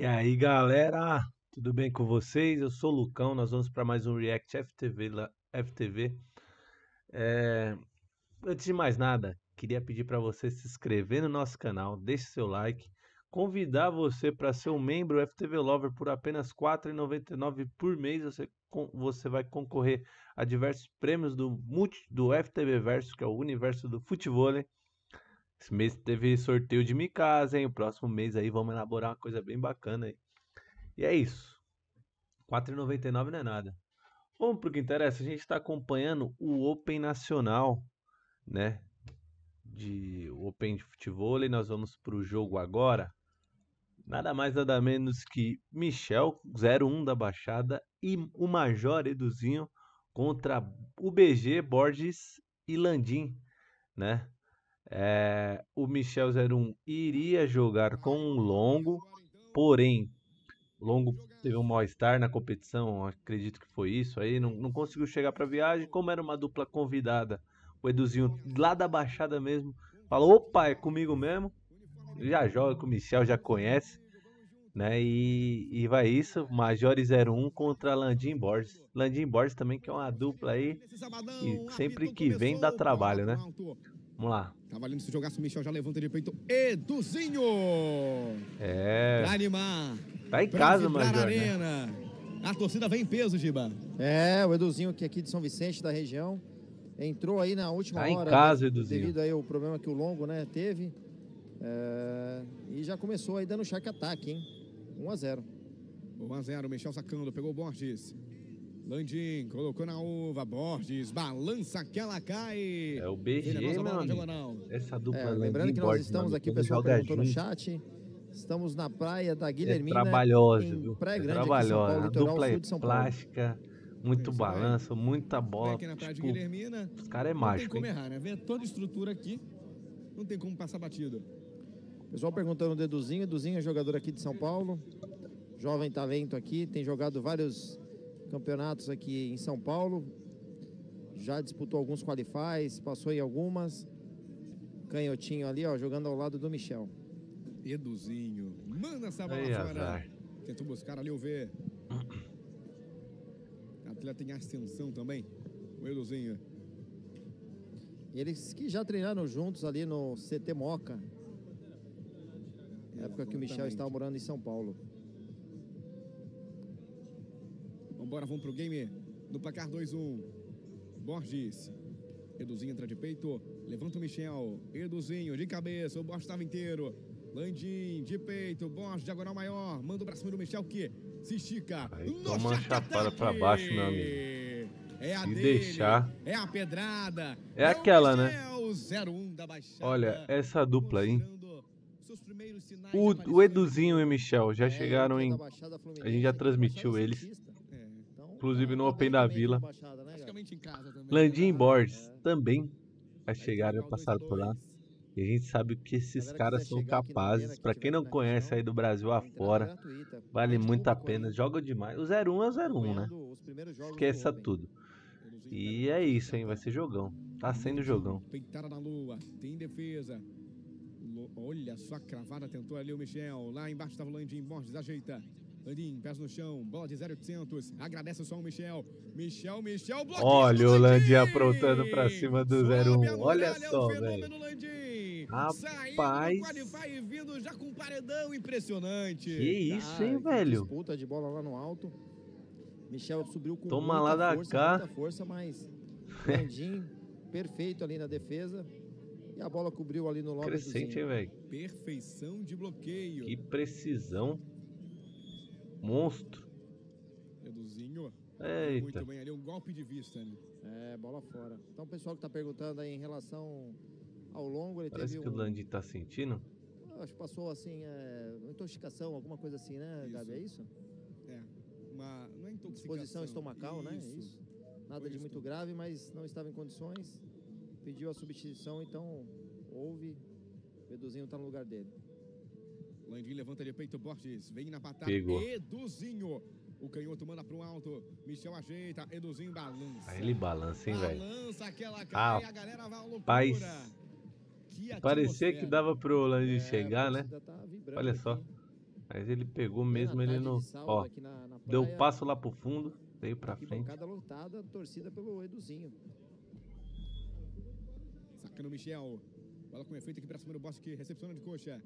E aí, galera, tudo bem com vocês? Eu sou o Lucão, nós vamos para mais um React FTV, FTV. É, Antes de mais nada, queria pedir para você se inscrever no nosso canal, deixe seu like, convidar você para ser um membro FTV Lover por apenas R$ 4,99 por mês. Você, você vai concorrer a diversos prêmios do, multi, do FTV Verso, que é o universo do futebol. Esse mês teve sorteio de Mikasa, hein? O próximo mês aí vamos elaborar uma coisa bem bacana aí. E é isso. R$ 4,99 não é nada. Vamos pro que interessa. A gente está acompanhando o Open Nacional, né? De Open de futebol. E nós vamos pro jogo agora. Nada mais, nada menos que Michel, 01 da Baixada, e o Major Eduzinho contra o BG, Borges e Landim, né? É, o Michel 01 iria jogar com um longo, porém, o longo teve um mal-estar na competição, acredito que foi isso aí, não, não conseguiu chegar para viagem. Como era uma dupla convidada, o Eduzinho lá da Baixada mesmo falou: opa, é comigo mesmo. Já joga com o Michel, já conhece, né? E, e vai isso, Major 01 contra Landim Borges. Landim Borges também, que é uma dupla aí, e sempre que vem dá trabalho, né? Vamos lá. Tá valendo se jogar, o Michel já levanta de peito. Eduzinho! É, Pra animar. tá em casa, né? arena. A torcida vem em peso, Giba. É, o Eduzinho que é aqui de São Vicente, da região, entrou aí na última Tá em hora. casa, de- Eduzinho. Devido aí ao problema que o Longo, né, teve. É, e já começou aí dando shark attack, hein? 1 a 0 1 a 0 Michel sacando, pegou o Borges. Landim, colocou na uva. Borges, balança que ela cai. É o Vem BG, meu amigo. Essa dupla É, lembrando que nós Borges, estamos aqui, o pessoal perguntou no junto, chat. Estamos na praia da É Guilhermina. trabalhosa, em viu? Praia É Grande, São Paulo, trabalhosa. A dupla é de plástica, muito Isso, balanço, muita bola. Aqui na praia de Tipo, Guilhermina. os caras é Não tem mágico, como hein? errar, né? Vê toda a estrutura aqui. Não tem como passar batido. Pessoal perguntando do Eduzinho. Eduzinho é jogador aqui de São Paulo. Jovem talento aqui. Tem jogado vários campeonatos aqui em São Paulo. Já disputou alguns qualifies, passou em algumas. Canhotinho ali, ó, jogando ao lado do Michel. Eduzinho. Manda essa bola Aí, fora. azar. Tentou buscar ali o V. Atleta em ascensão também. O Eduzinho. Eles que já treinaram juntos ali no CT Moca. Na época que o Michel estava morando em São Paulo. Vambora, vamos pro game no placar 2-1. Borges. Eduzinho entra de peito. Levanta o Michel. Eduzinho de cabeça. O Borges estava inteiro. Landim de peito. Borges diagonal maior. Manda o cima do Michel que se estica. Aí toma uma chapada pra baixo, meu amigo. É a Se dele, deixar. É a pedrada. É aquela, né? Michel, 01 da Baixada. Olha, essa dupla aí. O, o. Eduzinho e o Michel já É, chegaram é em. a gente já transmitiu eles. Inclusive no Open da Vila. Landim né? Borges É. também já chegaram e passaram por lá. E a gente sabe o que esses caras são chegar capazes. tiver quem não conhece aí do Brasil afora, vale muito a pena. Joga demais. O 01 é o 01, né? Esqueça tudo. E é isso, hein? Vai ser jogão. Tá sendo jogão. Peitada na lua, tem defesa. Olha só a cravada, tentou ali o Michel. Lá embaixo estava o Landim, Borges ajeita. Landim, pés no chão, bola de 0800. Agradece só o Michel. Michel, Michel, bloqueio Olha o Landim aprontando pra cima do Sobe a 01. muralha, Olha é o só. Saindo Rapaz. vindo já com paredão impressionante. Que isso, hein, velho? Disputa de bola lá no alto. Michel subiu com Toma muita lá da força, cá. muita força, mas Landim perfeito ali na defesa. E a bola cobriu ali no lobby do Crescente, velho? Perfeição de bloqueio. Que precisão. Monstro. Eduzinho. Eita. Muito bem ali, um golpe de vista, né? É, bola fora. Então o pessoal que tá perguntando aí em relação ao longo, ele Parece teve que o um... Landim tá sentindo. Acho que passou assim, é, uma intoxicação, alguma coisa assim, né, Isso. Gabi? É isso? É. Uma, não é intoxicação. Disposição estomacal, né? Isso. Isso. Nada Foi de muito isso. grave, mas não estava em condições. Pediu a substituição, então houve. O Eduzinho tá no lugar dele. Landim levanta de peito, Borges vem na patada. Pegou. Eduzinho. O canhoto manda pro alto. Michel ajeita. Eduzinho balança. Aí ele balança, hein, velho? Balança aquela Ah, cai, a galera vai à loucura. Paz. Que Parecia que dava pro Landim É, chegar, né? tá Olha só. aqui. Mas ele pegou mesmo, ele não. Ó, aqui na, na deu praia, passo lá pro fundo, veio pra frente. arquibancada lotada, torcida pelo Eduzinho. Sacando o Michel. Bola com efeito aqui pra cima do Bosque. Recepciona de coxa.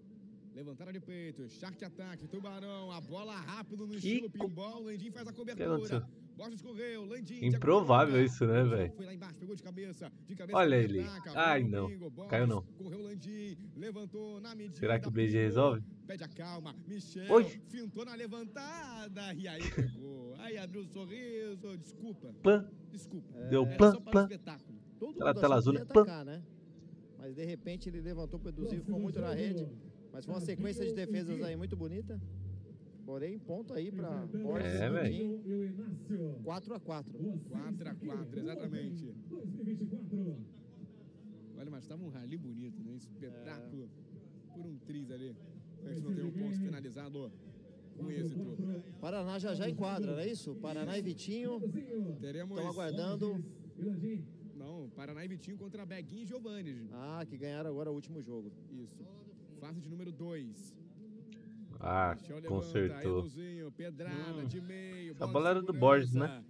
Levantada de peito. Shark ataque. Tubarão. A bola rápido no Que estilo co- pinball. Landinho faz a que cobertura. aconteceu? Borges correu. Landinho. Improvável isso, né, velho? Foi lá embaixo. Pegou de cabeça. De cabeça. Olha ele. ataca, Ai, não. Borges, Caiu não. Correu Landim. Levantou na medida. Será que o BG resolve? Pede a calma. Michel. Oi. Fintou na levantada. E aí pegou. Aí abriu o sorriso. Desculpa. Desculpa. deu só para o plã. espetáculo. Todo Aquela mundo tela que azul, né? atacar, né? Mas de repente ele levantou pro Eduzinho, ficou muito na rede. Mas foi uma sequência de defesas aí muito bonita. Porém, ponto aí pra Borges É, e velho. Landinho. 4 a 4 4 a 4 exatamente. Olha, mas tava um rally bonito, né? Espetáculo por um triz ali. A gente não tem um ponto finalizado com êxito. Paraná já já enquadra, não é isso? Paraná e Vitinho Teremos. estão aguardando. Não, Paraná e Vitinho contra Beguinho e Giovanni. Ah, que ganharam agora o último jogo. Isso. Fase de número 2. Ah, consertou. Eduzinho, pedrada Hum. de meio. Essa bola era do Borges, segurança.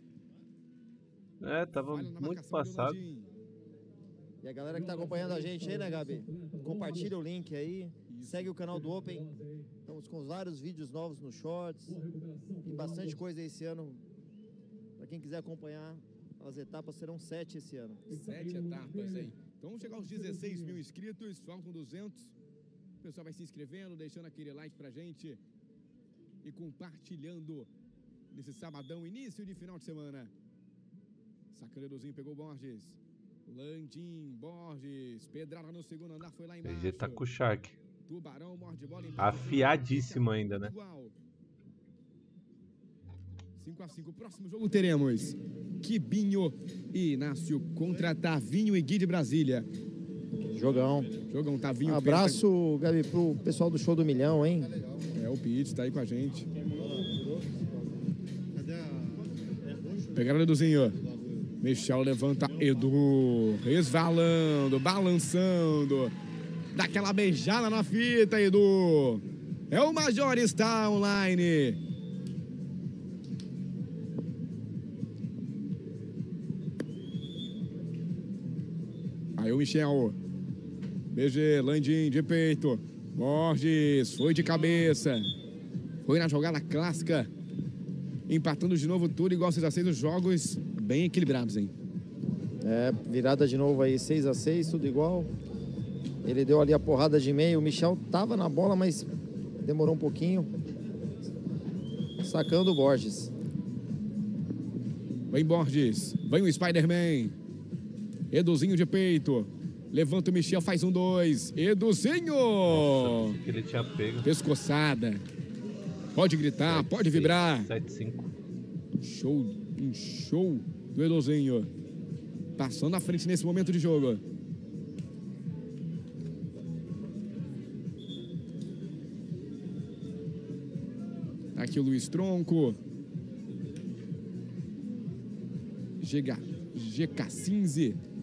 É, tava muito passado. E a galera que tá acompanhando a gente aí, né, Gabi? Compartilha o link aí. Segue o canal do Open. Estamos com vários vídeos novos no Shorts. Tem bastante coisa esse ano. Para quem quiser acompanhar, as etapas serão sete esse ano. Sete etapas, hein? Então vamos chegar aos 16 mil inscritos, faltam 200. O pessoal vai se inscrevendo, deixando aquele like pra gente e compartilhando nesse sabadão, início de final de semana. Sacanedozinho pegou o Borges. Landim, Borges, pedrada no segundo andar, foi lá embaixo. BG tá com o Shark. Tubarão morde bola em Afiadíssimo ainda, né? 5 a 5 Próximo jogo teremos Quibinho e Inácio contra Tavinho e Gui de Brasília. Jogão. Jogão Tavinho. Um abraço, Gabi, pro pessoal do Show do Milhão, hein? É, o Pete tá aí com a gente. Pegaram o Eduzinho. Michel levanta Edu. Resvalando, balançando. Dá aquela beijada na fita, Edu. É o Major está online. Aí o Michel. BG, Landim de peito. Borges foi de cabeça. Foi na jogada clássica. Empatando de novo tudo igual 6 a 6 os jogos bem equilibrados, hein? É, virada de novo aí, 6 a 6 tudo igual. Ele deu ali a porrada de meio. O Michel tava na bola, mas demorou um pouquinho. Sacando o Borges. Vem Borges. Vem o Spider-Man. Eduzinho de peito. Levanta o Michel, faz um, dois. Eduzinho! Nossa, que ele tinha pego. Pescoçada. Pode gritar, sete, pode vibrar. 7-5. Show, um show do Eduzinho. Passando à frente nesse momento de jogo. Tá aqui o Luiz Tronco. GK15.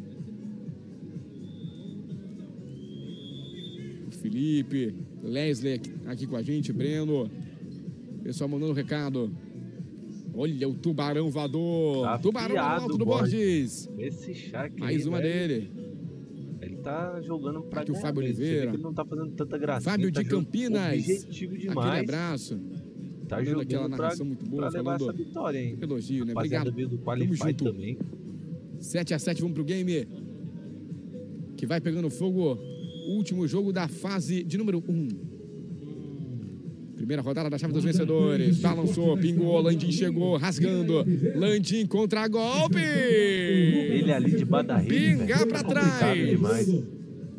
Felipe, Leslie aqui- com a gente, Breno. Pessoal mandando recado. Olha o tubarão voador. Tá tubarão afiado alto do Borges. Esse Mais aí, uma velho, dele. Ele tá jogando pra Aqui o Fábio Oliveira. ele não tá fazendo tanta gracinha. Fábio tá de Campinas. Objetivo Aquele demais. abraço. Tá jogando aquela pra, narração muito boa, pra levar falando- essa vitória, hein? Elogio, né? Rapaziada Obrigado. Tamo junto. também. 7 a 7 vamos pro game. Que vai pegando fogo. Último jogo da fase de número 1. Primeira rodada da chave dos vencedores. Balançou, pingou, Landim chegou, rasgando. Landim contra golpe. Ele ali de da rede, Pingar pra trás. demais.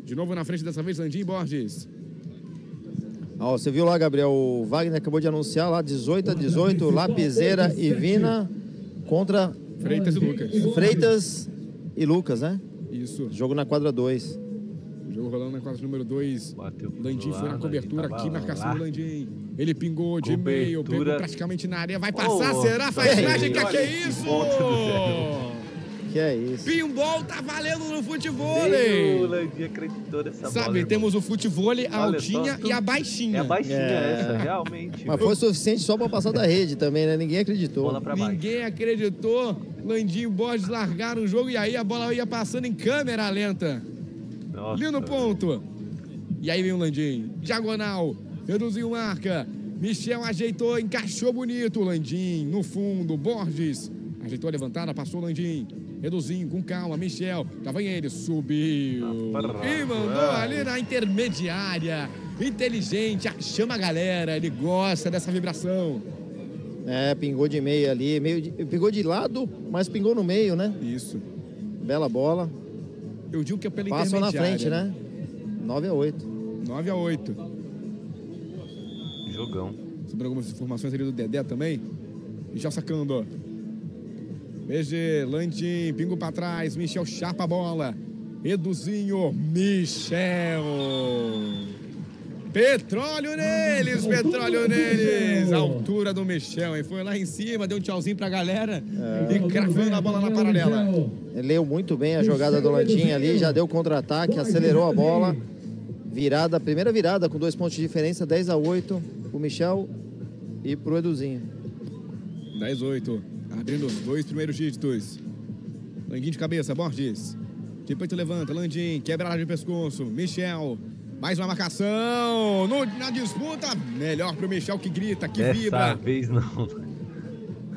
De novo na frente dessa vez, Landim Borges. Ó, você viu lá, Gabriel, o Wagner acabou de anunciar lá 18 a 18, Lapiseira e Vina contra Freitas e Lucas. Freitas e Lucas, né? Isso. Jogo na quadra 2. Jogo rolando na quadra número 2. Bateu pro Landim foi na cobertura aqui, marcação lá. do Landim. Ele pingou de meio, pegou praticamente na área. Vai passar, Ô, será? Faz mágica, que é que isso? Que é isso. Pinball tá valendo no futebol. Nem o Landim acreditou nessa bola. Sabe, irmão. temos o futebol, a altinha só. e a É baixinha. a baixinha É. essa, realmente. Mas foi suficiente só pra passar da rede também, né? Ninguém acreditou. Bola pra baixo. Ninguém acreditou. Landinho e Borges largaram o jogo e aí a bola ia passando em câmera lenta. Nossa, Lindo velho. ponto. E aí vem o Landim. Diagonal. Reduziu marca. Michel ajeitou, encaixou bonito. Landim no fundo. Borges. Ajeitou a levantada, passou o Landim. Reduzinho, com calma. Michel. Já vem ele. Subiu. Ah, E mandou ali na intermediária. Inteligente. Chama a galera. Ele gosta dessa vibração. É, pingou de meio ali. Meio de- pingou de lado, mas pingou no meio, né? Isso. Bela bola. Eu digo que é pela Passou na frente, né? 9 a 8. 9 a 8. Jogão. Sobre algumas informações ali do Dedé também. E já sacando. BG, Landim, pingo pra trás. Michel chapa a bola. Eduzinho, Michel. Petróleo neles, petróleo neles. A altura do Michel, hein? Foi lá em cima, deu um tchauzinho pra galera e cravando a bola na paralela. Ele leu muito bem a jogada do Landim ali, já deu contra-ataque, acelerou a bola. Virada, primeira virada com dois pontos de diferença, 10 a 8 pro Michel e pro Eduzinho. 10 8. Abrindo os dois primeiros dígitos. Landim de cabeça, Borges. De peito levanta, Landim, quebrada de pescoço. Michel. Mais uma marcação. No- na disputa. Melhor pro Michel que grita, que Dessa vibra. vez não.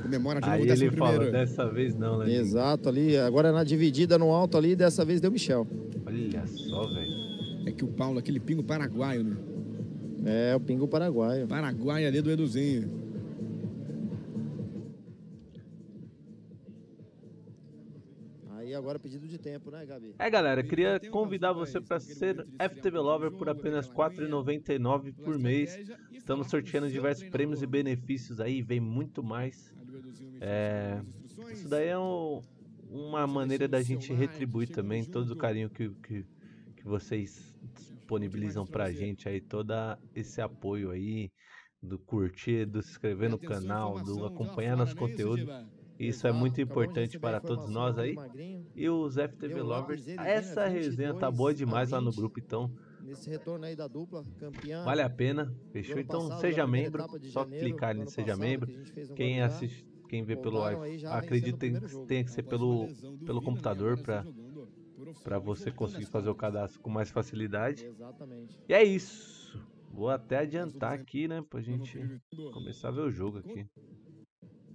Comemora de Aí novo ele falou, primeiro. dessa vez não, Landim. Exato ali, agora na dividida no alto ali, dessa vez deu Michel. Olha só, velho. É que o Paulo, aquele pingo paraguaio, né? É, o pingo paraguaio. Paraguai ali do Eduzinho. Agora pedido de tempo, né, Gabi? É, galera, queria convidar você para ser FTV Lover por apenas R$ 4,99 por mês. Estamos sorteando diversos prêmios e benefícios aí, vem muito mais. É, Isso daí é um- uma maneira da gente retribuir também todo o carinho que, que, que vocês disponibilizam pra gente aí, todo esse apoio aí, do curtir, do se inscrever no canal, do acompanhar nosso conteúdo. Isso é muito importante para todos nós aí. E os FTV Lovers, essa resenha tá 22 boa demais lá no 20. grupo, então Nesse retorno aí da dupla, campeã. vale a pena, fechou? Então seja membro, só clicar ali seja membro. Quem assiste, quem vê pelo iPhone, acredito que tem que ser pelo, pelo computador para para você conseguir fazer o cadastro com mais facilidade. E é isso. Vou até adiantar aqui, né, pra gente começar a ver o jogo aqui.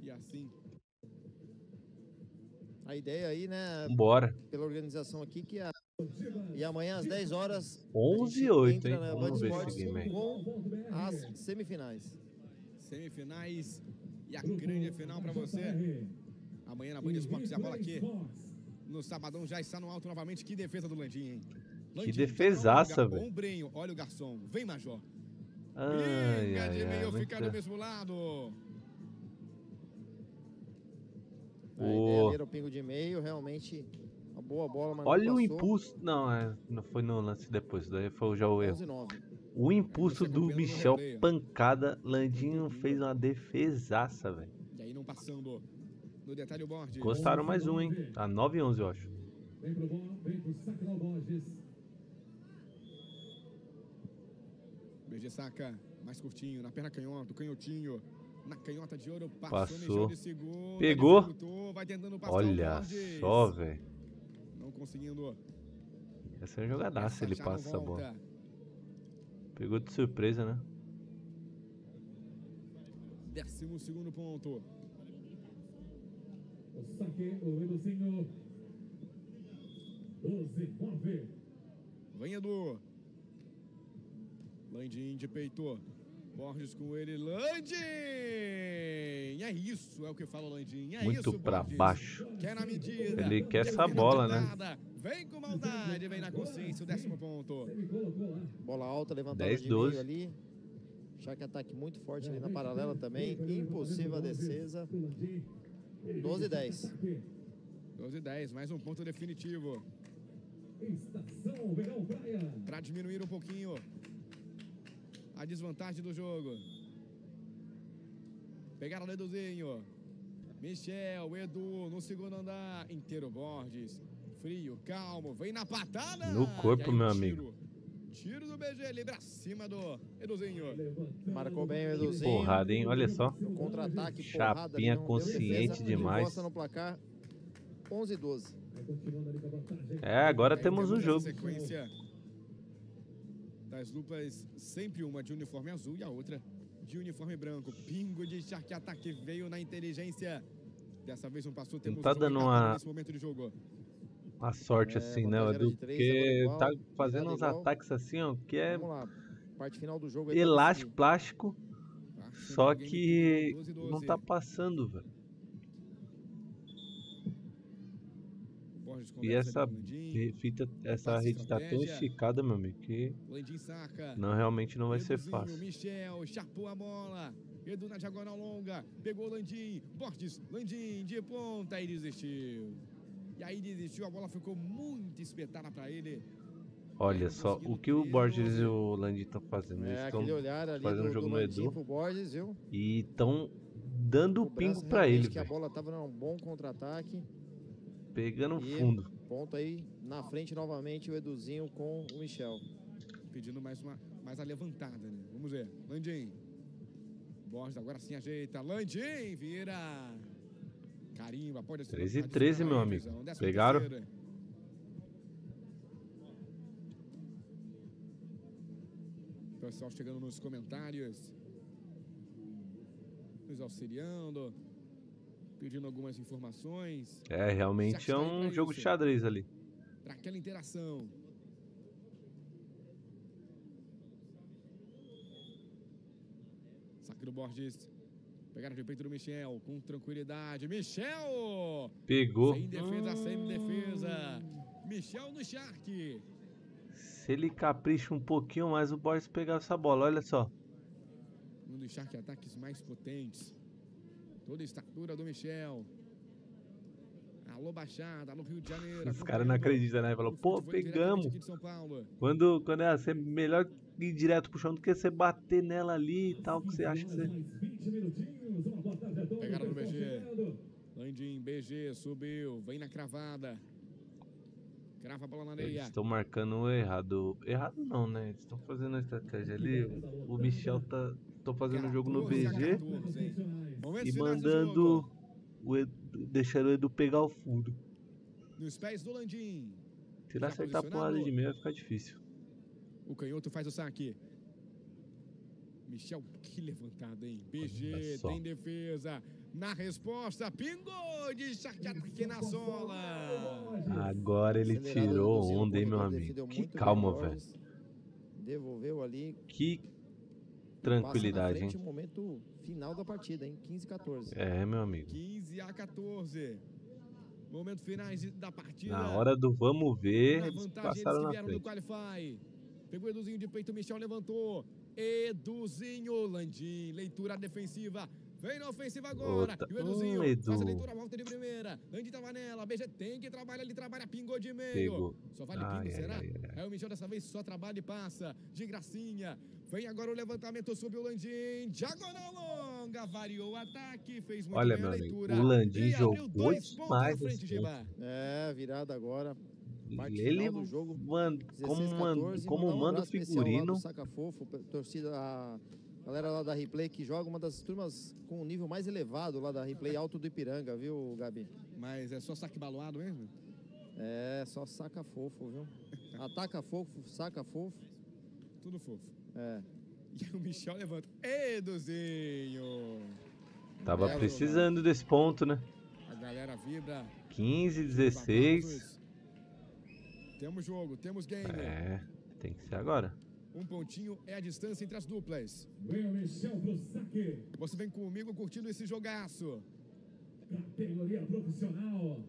E assim, A ideia aí, né, Bora. pela organização aqui, que a... e amanhã às 10 horas. 11 e a 8, gente hein? entra na Vamos Band ver esse game aí. Com as semifinais. semifinais e a grande final pra você. Amanhã na Band Esportes e a bola aqui. No sabadão já está no alto novamente. Que defesa do Landim, hein? Landim, defesaça, tá no velho. Ombrenho, olha o garçom. Vem, Major. Ai, de ai, meio ai. fica do mesmo lado. A O- ideia era o pingo de meio, realmente uma boa bola, mas Olha não o impulso. Não, é, não foi no lance depois, daí foi já o erro. 11 9. O impulso do Michel, pancada. Landinho fez uma defesaça, velho. E aí não passando. No detalhe o Borges. Gostaram mais um, hein? Tá 9 e 11, eu acho. Vem pro bom, vem pro Sacral Borges. BG saca. Mais curtinho. Na perna canhota. Canhotinho. Na canhota de ouro. Passou. Passou. De segunda, Pegou. dificultou, Vai tentando passar o Olha só, velho. Não conseguindo. Essa é uma jogadaça se ele passa essa bola. Pegou de surpresa, né? Décimo segundo ponto. O saque, o Eduzinho. 12, 9. Vem Edu. Landim de peito. Borges com ele. Landim! É isso, é o que fala o Landim. É Muito isso, pra Borges. baixo. Quer na medida. Ele quer essa bola, né? Vem com maldade, vem na consciência, o décimo ponto. Bola alta, levantada 10, de 12. meio ali. Já que ataque muito forte ali na paralela também. Impossível a defesa. 12 10. 12 e 10, mais um ponto definitivo. Estação Verão Praia. Pra diminuir um pouquinho a desvantagem do jogo. Pegaram o Leduzinho. Michel, Edu no segundo andar. Inteiro Borges. Frio, calmo, vem na patada. No corpo, aí meu tiro. amigo. Tiro do BG, livre acima do Eduzinho. Marcou bem o Que Eduzinho. porrada, hein? Olha só. Contra-ataque, Chapinha consciente defesa, demais. no placar 11 12. É, agora Aí temos um jogo. sequência das duplas, sempre uma de uniforme azul e a outra de uniforme branco. Pingo de charque ataque veio na inteligência. Dessa vez não passou, temos tá o jogo dando uma- nesse momento de jogo. A sorte É, assim, né, Edu? Porque tá fazendo uns igual. ataques assim, ó, que é elástico, plástico, Tá? só que 12, não 12. tá passando, velho. E essa fita, essa rede tá tão esticada, meu amigo, que não realmente não vai ser fácil. Michel, chapou a bola. Edu na diagonal longa. Pegou o Landim. Borges, Landim de ponta e desistiu. E aí desistiu, a bola ficou muito espetada para ele. Olha só, o que o Borges e o Landim estão fazendo? Eles É, estão fazendo do, jogo do no Edu. Borges, viu? e estão dando o pingo pra realmente ele, que a bola tava num bom contra-ataque. Pegando E- fundo. Ponto aí na frente novamente o Eduzinho com o Michel. Pedindo mais uma mais a levantada, né? Vamos ver. Landim. Borges agora sim ajeita. Landim vira. Carimba, pode ser. 13 e 13, meu amigo. Pegaram? Pessoal chegando nos comentários. Nos auxiliando. Pedindo algumas informações. É, realmente é aí um jogo de isso. xadrez ali. para aquela interação. Saque do Borges. Pegaram de peito do Michel com tranquilidade. Michel! Pegou. Sem defesa, sem defesa. Michel no Shark. Se ele capricha um pouquinho mais, o Borges pegar essa bola. Olha só. Um dos Shark ataques mais potentes. Toda a estatura do Michel. Alô Baixada, alô Rio de Janeiro. Os caras não acreditam, né? Falou, pô, pegamos. Quando, quando é assim, é melhor ir direto pro chão do que você bater nela ali e tal, que você acha que você. Mais 20 minutinhos, uma boa tarde a todos. Pegaram no BG. Landim, BG, subiu, vem na cravada. Crava a bola na Eles areia. estão marcando errado. Errado não, né? Eles estão fazendo a estratégia ali. O Michel tá. Estão fazendo o jogo no 14 a BG 14, hein? Momentos e mandando o Edu, deixando o Edu pegar o fundo. Nos pés do Landim. Se ele acertar a porrada de meio vai ficar difícil. O canhoto faz o saque. Michel, que levantada, hein? BG, tem defesa. Na resposta, pingou de aqui na sola. Agora ele Acelerado, tirou onda, hein, meu amigo? Que calma, velho. Devolveu ali. Que tranquilidade, frente hein? o momento final da partida, hein? 15 14. É, meu amigo. 15 a 14. Momentos finais de- da partida. Na hora do vamos ver, eles eles passaram que na frente. Qualify. Pegou o Eduzinho de peito, Michel levantou. Eduzinho, Landim, leitura defensiva. Vem na ofensiva agora. Outra. E o Eduzinho Hum, Edu. faz a leitura, volta de primeira. Landim tava nela. BG tem que trabalhar, ele trabalha, pingou de meio. Pegou. Só vale Ai, pingo, ai, será? ai, ai. Aí o Michel dessa vez só trabalha e passa. De gracinha. Vem agora o levantamento sobre o Landim. Diagonal longa. Variou o ataque. Fez muito Olha, bem meu a amigo, leitura. o Landim E abriu jogou dois pontos demais na frente. É, virada agora. Parte Ele, final do jogo. mano, 16, como, 14, manda, como mandar um manda o especial lá figurino, Saca Fofo, torcida, a galera lá da Replay que joga uma das turmas com o nível mais elevado lá da Replay Alto do Ipiranga, viu, Gabi? Mas é só saque baloado mesmo? É, só saca fofo, viu? Ataca fofo, saca fofo. Tudo fofo. É. E o Michel levanta. Eduzinho! tava Belo precisando desse ponto, né? A galera vibra. 15, 16. Temos jogo, temos game. É, tem que ser agora. Um pontinho é a distância entre as duplas. Vem o Michel pro saque. Você vem comigo curtindo esse jogaço. Categoria profissional.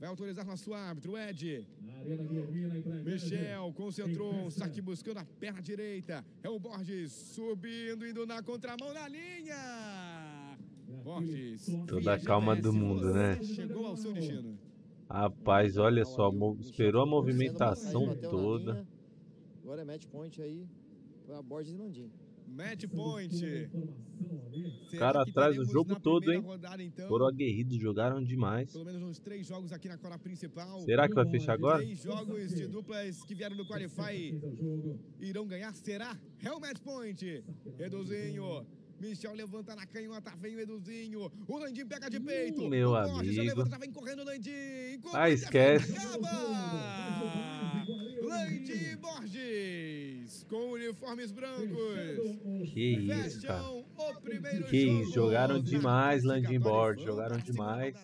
Vai autorizar nosso árbitro, Ed. Michel concentrou, um saque buscando a perna direita. É o Borges subindo, indo na contramão na linha. Borges. Toda a calma do mundo, né? Chegou ao seu destino. Rapaz, olha só, esperou a movimentação toda. Agora é match point aí pra Borges e Landim. Match point. Será Cara atrás do jogo todo, hein? rodada, então, Foram aguerridos, jogaram demais. Pelo menos uns três jogos aqui na Copa Principal. Será que vai fechar agora? Três jogos de duplas que vieram do Qualify irão ganhar. Será? Real Match Point. Eduzinho. Michel levanta na canhota, vem o Eduzinho. O Landim pega de peito. Meu o Borges já amigo. levanta, já vem correndo o Landim. Ah, esquece. acaba? Landim Borges. Com uniformes brancos. Que isso, cara. Que isso, jogaram demais. Landim Borges, jogaram demais.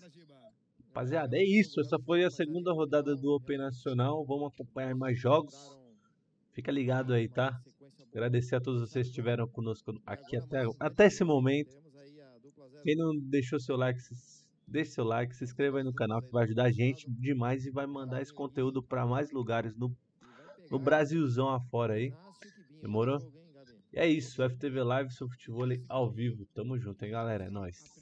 Rapaziada, é isso. Essa foi a segunda rodada do Open Nacional. Vamos acompanhar mais jogos. Fica ligado aí, tá? Agradecer a todos vocês que estiveram conosco aqui até, até esse momento. Quem não deixou seu like, deixe seu like, se inscreva aí no canal que vai ajudar a gente demais e vai mandar esse conteúdo para mais lugares no, no Brasilzão afora aí. Demorou? E é isso, FTV Live, seu futebol ao vivo. Tamo junto, hein, galera? É nóis.